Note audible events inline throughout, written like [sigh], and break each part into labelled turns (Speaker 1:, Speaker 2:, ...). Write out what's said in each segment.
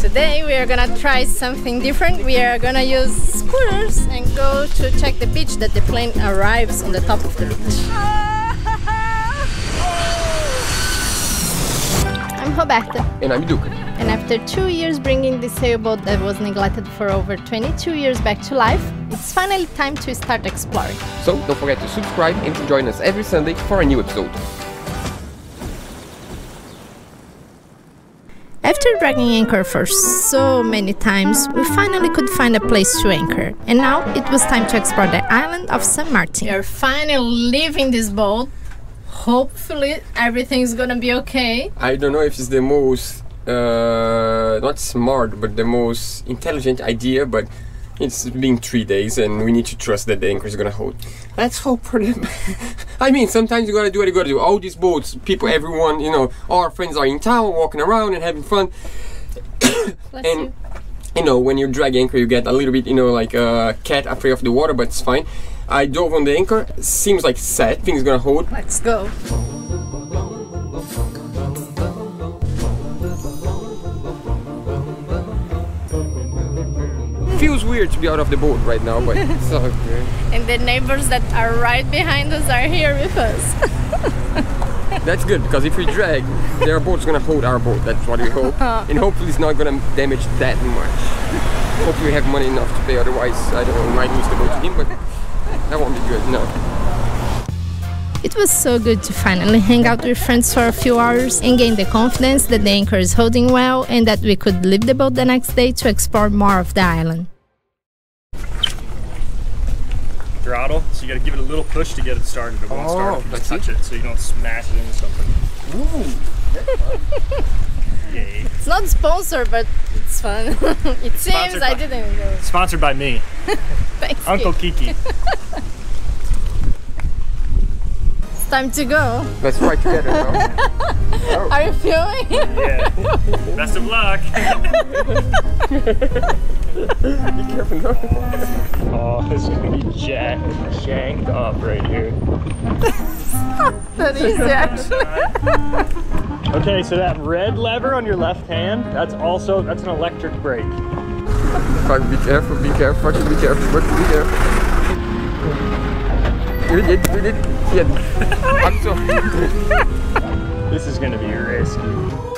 Speaker 1: Today we are gonna try something different. We are gonna use scooters and go to check the beach that the plane arrives on the top of the beach. I'm Roberta.
Speaker 2: And I'm Duca.
Speaker 1: And after two years bringing this sailboat that was neglected for over 22 years back to life, it's finally time to start exploring.
Speaker 2: So don't forget to subscribe and to join us every Sunday for a new episode.
Speaker 1: After dragging anchor for so many times, we finally could find a place to anchor. And now it was time to explore the island of San Martin. We are finally leaving this boat. Hopefully everything's gonna be okay.
Speaker 2: I don't know if it's the most, uh, not smart, but the most intelligent idea, but it's been three days and we need to trust that the anchor is gonna hold. Let's hope for them. [laughs] I mean, sometimes you gotta do what you gotta do. All these boats, people, everyone, you know, all our friends are in town, walking around and having fun. [coughs]
Speaker 1: Bless
Speaker 2: and
Speaker 1: you.
Speaker 2: you know, when you drag anchor, you get a little bit, you know, like a cat afraid of the water, but it's fine. I dove on the anchor. Seems like set. Things gonna hold.
Speaker 1: Let's go.
Speaker 2: Feels weird to be out of the boat right now, but it's [laughs] good.
Speaker 1: And the neighbors that are right behind us are here with us. [laughs]
Speaker 2: That's good because if we drag, their boat's gonna hold our boat. That's what we hope, [laughs] and hopefully it's not gonna damage that much. Hopefully we have money enough to pay. Otherwise, I don't know, we might lose the boat to him, but that won't be good. No.
Speaker 1: It was so good to finally hang out with friends for a few hours and gain the confidence that the anchor is holding well and that we could leave the boat the next day to explore more of the island.
Speaker 3: throttle, so you got to give it a little push to get it started. It won't
Speaker 2: Oh,
Speaker 3: start if you just oh,
Speaker 2: touch
Speaker 3: it, so you don't smash it into something. Yay. [laughs]
Speaker 1: It's not sponsored, but it's fun. [laughs] it seems I didn't know.
Speaker 3: Sponsored by me, [laughs]
Speaker 1: Thanks.
Speaker 3: Uncle
Speaker 1: Kate.
Speaker 3: Kiki.
Speaker 1: It's time to go.
Speaker 2: Let's try together now. [laughs]
Speaker 1: Are you feeling?
Speaker 3: Yeah. Best of luck.
Speaker 2: Be careful now. [laughs]
Speaker 3: Oh, this is gonna be jack shanked up right here. [laughs]
Speaker 1: that easy actually.
Speaker 3: Okay, so that red lever on your left hand, that's also that's an electric brake.
Speaker 2: Fuck, be careful, be careful, fucking be careful, fucking be careful. We did, we did. Yeah. [laughs] I'm.
Speaker 3: This is gonna be risky.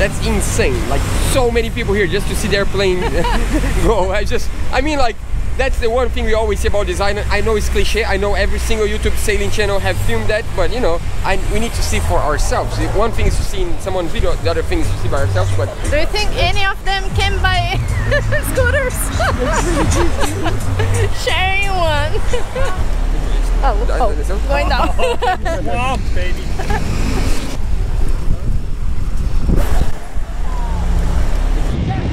Speaker 2: That's insane. Like so many people here just to see the airplane [laughs] go. I just, I mean, like that's the one thing we always say about design. I know it's cliche. I know every single YouTube sailing channel have filmed that, but you know, I, we need to see for ourselves. One thing is to see in someone's video. The other thing is to see by ourselves. But
Speaker 1: Do you think any of them can buy [laughs] scooters? [laughs] Sharing one. oh, oh, going down.
Speaker 3: Swamp, baby.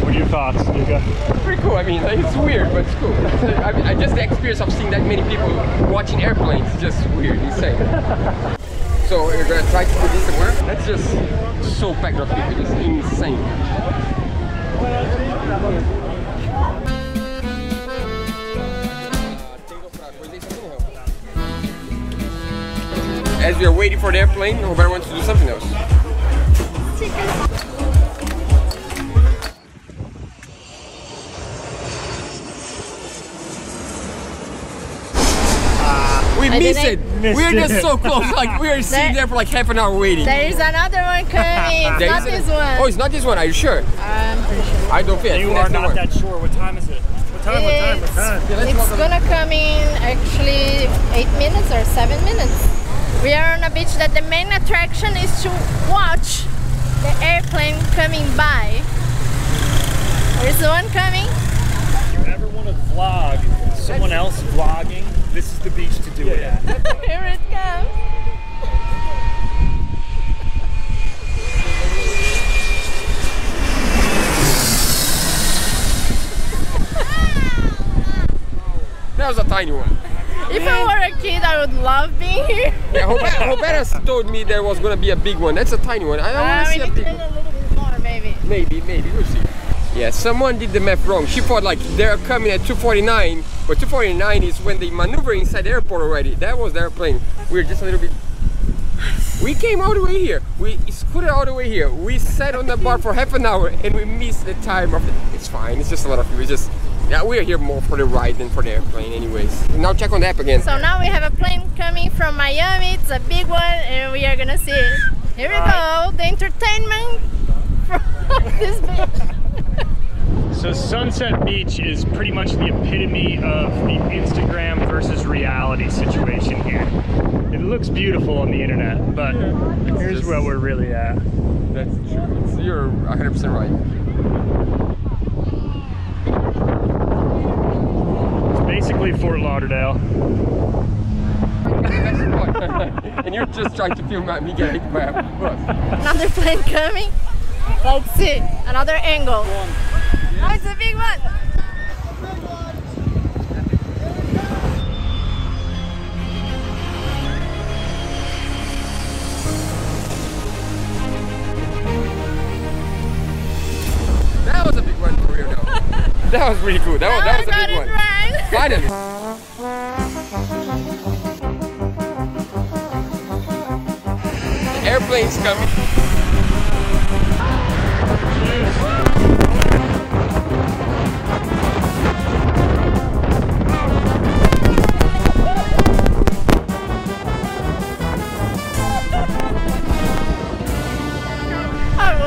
Speaker 3: What are your thoughts, Duca?
Speaker 2: pretty cool. I mean, it's weird, but it's cool. [laughs] I mean, I just the experience of seeing that many people watching airplanes is just weird, insane. So we're gonna try to put this somewhere. That's just so packed of people, just insane. As we are waiting for the airplane, Roberta wants to do something else. We
Speaker 1: I
Speaker 2: missed it.
Speaker 3: Missed
Speaker 2: We're just so [laughs] close. Like we are sitting there for like half an hour waiting.
Speaker 1: There is another one coming. [laughs] It's not
Speaker 2: is a-
Speaker 1: this one.
Speaker 2: Oh, it's not this one. Are you sure?
Speaker 1: I'm pretty sure.
Speaker 2: I don't feel.
Speaker 3: You are not
Speaker 2: one.
Speaker 3: that sure. What time is it? What time? What time? What
Speaker 1: It's,
Speaker 3: time?
Speaker 2: let's
Speaker 1: it's gonna come in actually eight minutes or seven minutes. We are on a beach that the main attraction is to watch the airplane coming by. There's one coming.
Speaker 3: If you ever want to vlog someone else vlogging, this is the beach to do yeah. it at. [laughs]
Speaker 1: Here it comes.
Speaker 2: That was a tiny one.
Speaker 1: If I were a kid, I would love being here.
Speaker 2: yeah, Roberta's [laughs] told me there was gonna be a big one. That's a tiny one. I, I want
Speaker 1: to
Speaker 2: see a big one.
Speaker 1: A little bit more, maybe.
Speaker 2: Maybe, maybe. We'll see. Yeah, someone did the math wrong. She thought like they're coming at 249, but 249 is when they maneuver inside the airport already. That was the airplane. We are just a little bit. We came all the way here. We scooted all the way here. We sat on the bar for half an hour and we missed the time of the. It's fine. It's just a lot of. It's just. Yeah, we're here more for the ride than for the airplane, anyways. Now check on the app again.
Speaker 1: So now we have a plane coming from Miami. It's a big one, and we are gonna see it. Here we go. The entertainment from [laughs] this big.
Speaker 3: So Sunset Beach is pretty much the epitome of the Instagram versus reality situation here. It looks beautiful on the internet, but here's
Speaker 2: just-
Speaker 3: where we're really at.
Speaker 2: That's true. It's, you're 100% right.
Speaker 3: It's basically Fort Lauderdale. [laughs]
Speaker 2: and you're just trying to film me getting hit by a [laughs] bus.
Speaker 1: Another plane coming. Let's see. Another angle. Oh, it's a big one.
Speaker 2: That was a big one for real though. [laughs] that was really cool. That was, that was a big one.
Speaker 1: right.
Speaker 2: Finally. [laughs] Airplanes coming.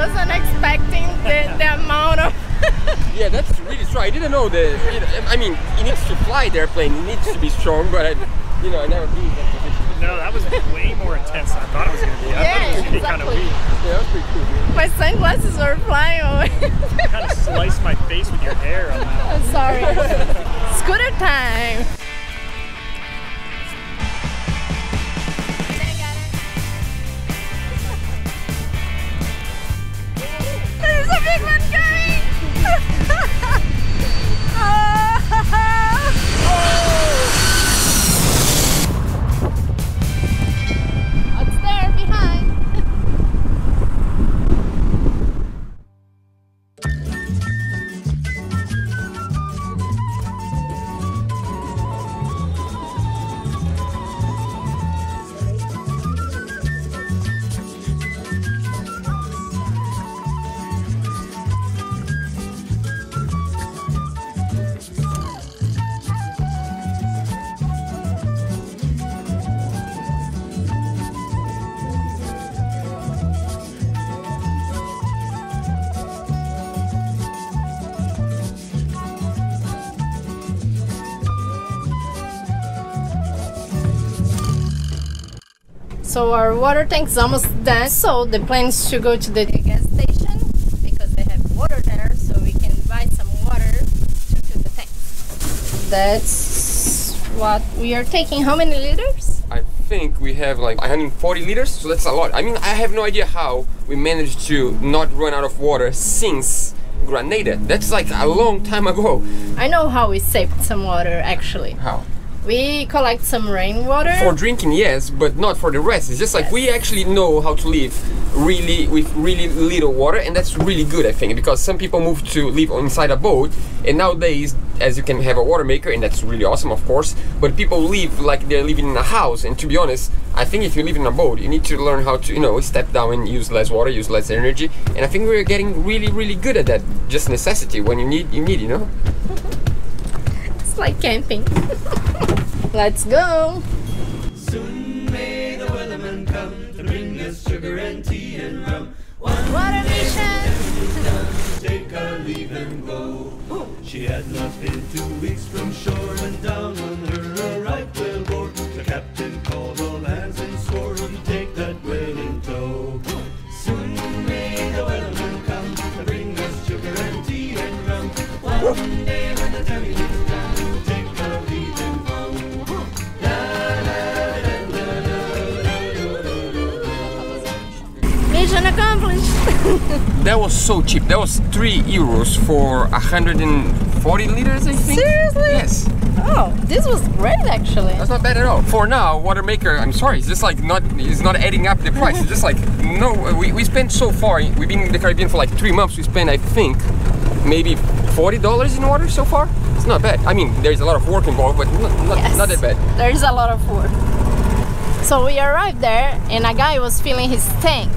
Speaker 1: Wasn't expecting the, the amount of. [laughs]
Speaker 2: Yeah, that's really strong. I didn't know that. You know, I mean, it needs to fly the airplane. It needs to be strong, but I, you know, I never been in that position.
Speaker 3: No, that was way more intense than I thought it was going to be. I thought it was going to be kind of
Speaker 1: exactly.
Speaker 3: weak.
Speaker 2: Yeah, that was pretty cool.
Speaker 1: My sunglasses were flying away.
Speaker 3: kind of sliced my face with your hair on that.
Speaker 1: I'm [laughs] sorry. Scooter time. So our water tank is almost done. So the plan is to go to the gas station because they have water there, so we can buy some water to fill the tank. That's what we are taking. How many liters?
Speaker 2: I think we have like 140 liters, so that's a lot. I mean, I have no idea how we managed to not run out of water since Grenada. That's like a long time ago.
Speaker 1: I know how we saved some water actually.
Speaker 2: How?
Speaker 1: We collect some rainwater.
Speaker 2: For drinking, yes, but not for the rest. It's just like we actually know how to live really with really little water, and that's really good, I think, because some people move to live inside a boat, and nowadays, as you can have a water maker, and that's really awesome, of course. But people live like they're living in a house, and to be honest, I think if you live in a boat, you need to learn how to, you know, step down and use less water, use less energy, and I think we're getting really, really good at that. Just necessity. When you need, you need, you know.
Speaker 1: Like camping. [laughs] Let's go.
Speaker 4: Soon may the wellerman come to bring us sugar and tea and rum.
Speaker 1: one Water mission.
Speaker 4: Take our leave and go. She had not been two weeks from shore and down on her right whale bore. The captain called all hands and swore he'd take that whale in tow. Soon may the wellerman come to bring us sugar and tea and rum. One day when the time [laughs]
Speaker 2: That was so cheap. That was three euros for 140 liters, I think.
Speaker 1: Seriously?
Speaker 2: Yes.
Speaker 1: Oh, this was great actually.
Speaker 2: That's not bad at all. For now, water maker, I'm sorry, it's just like not, it's not adding up the price. It's just like, no, we, we spent so far, we've been in the Caribbean for like three months, we spent, I think, maybe $40 in water so far. It's not bad. I mean, there's a lot of work involved, but not, not,
Speaker 1: Yes.
Speaker 2: not that bad.
Speaker 1: There's a lot of work. So we arrived there and a guy was filling his tank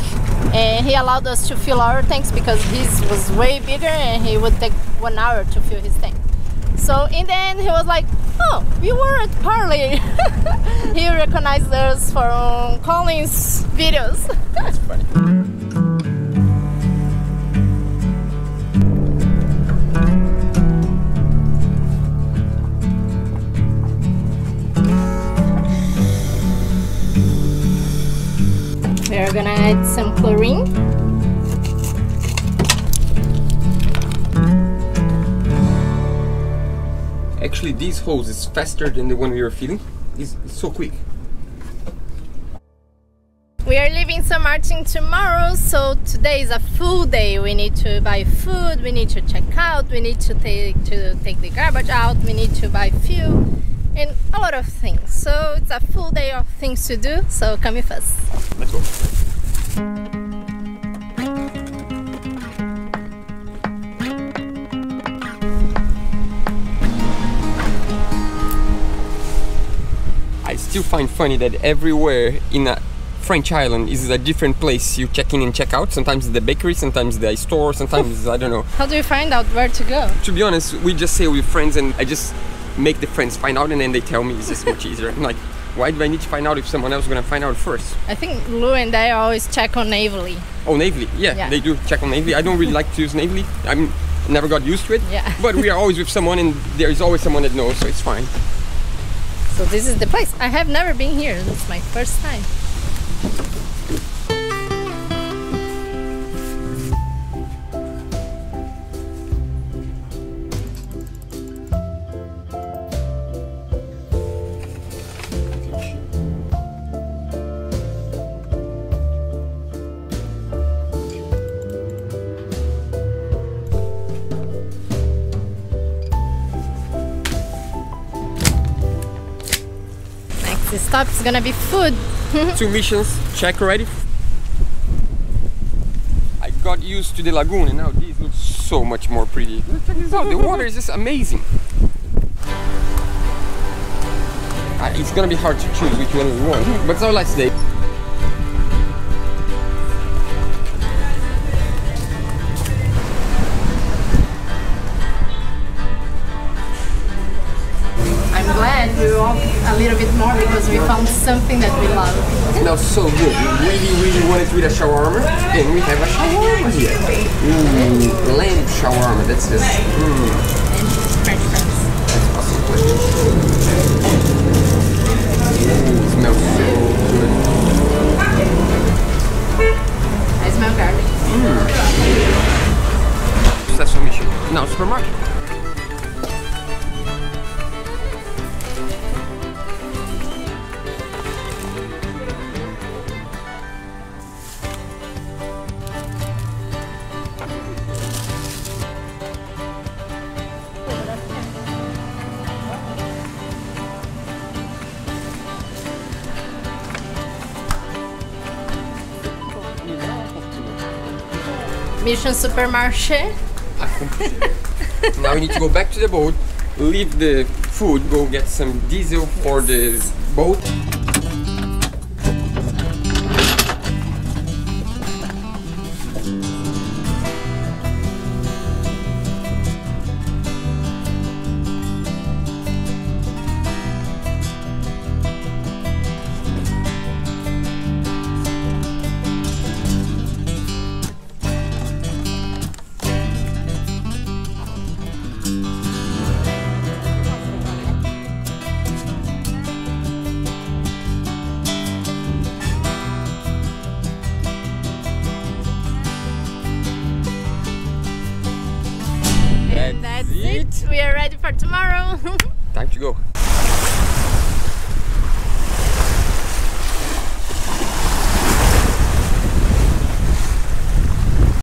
Speaker 1: and he allowed us to fill our tanks because his was way bigger and he would take one hour to fill his tank. So in the end he was like, oh, we were at Parlay. [laughs] he recognized us from Colin's videos. [laughs]
Speaker 2: That's funny.
Speaker 1: We're gonna add some chlorine.
Speaker 2: Actually, these hose is faster than the one we were filling. It's, it's so quick.
Speaker 1: We are leaving San Martin tomorrow, so today is a full day. We need to buy food, we need to check out, we need to take to take the garbage out, we need to buy fuel, and a lot of things. So it's a full day of things to do. So come with us.
Speaker 2: Let's go. I still find funny that everywhere in a French island is a different place you check in and check out. Sometimes the bakery, sometimes the store, sometimes I don't know.
Speaker 1: How do you find out where to go?
Speaker 2: To be honest, we just say with friends and I just make the friends find out and then they tell me it's just much easier. I'm like, why do I need to find out if someone else is gonna find out first?
Speaker 1: I think Lou and I always check on Navily.
Speaker 2: Oh, Navily. Yeah,
Speaker 1: Yeah.
Speaker 2: they do check on Navily. I don't really like to use Navily. I'm never got used to it.
Speaker 1: Yeah. [laughs]
Speaker 2: but we are always with someone, and there is always someone that knows, so it's fine.
Speaker 1: So this is the place. I have never been here. It's my first time. Stop is gonna be food. [laughs]
Speaker 2: Two missions, check already. I got used to the lagoon, and now this looks so much more pretty. Check this out. The water is just amazing. Uh, it's gonna be hard to choose which one we want, but it's our last day.
Speaker 1: Glad a little bit more because we found something that we love.
Speaker 2: It smells so good. We really, really wanted to eat a shawarma, and we have a shawarma here. Ooh, lamb shawarma. That's just mm,
Speaker 1: French fries.
Speaker 2: awesome. Ooh, smells so good.
Speaker 1: I smell garlic.
Speaker 2: Successful mission. Now supermarket.
Speaker 1: Mission Supermarché. [laughs]
Speaker 2: now we need to go back to the boat, leave the food, go get some diesel for the boat.